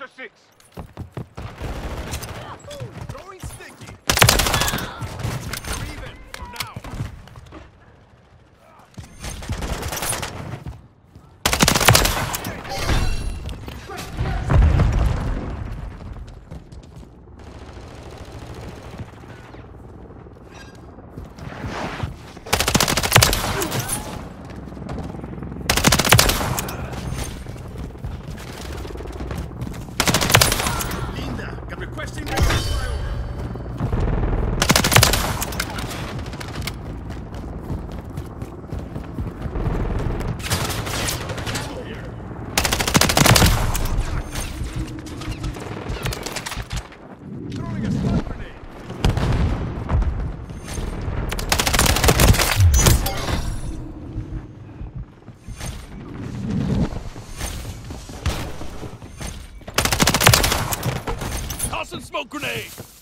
Archer 6. Smoke grenade!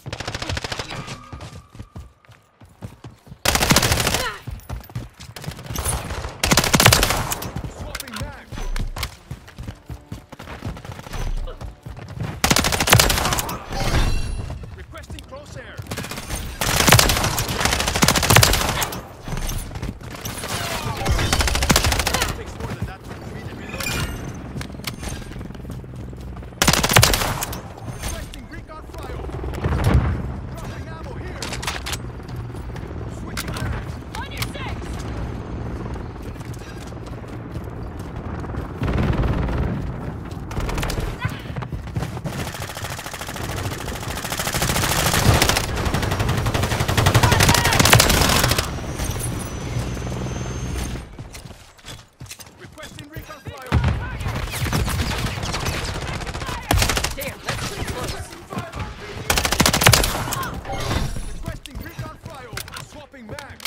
Dropping back.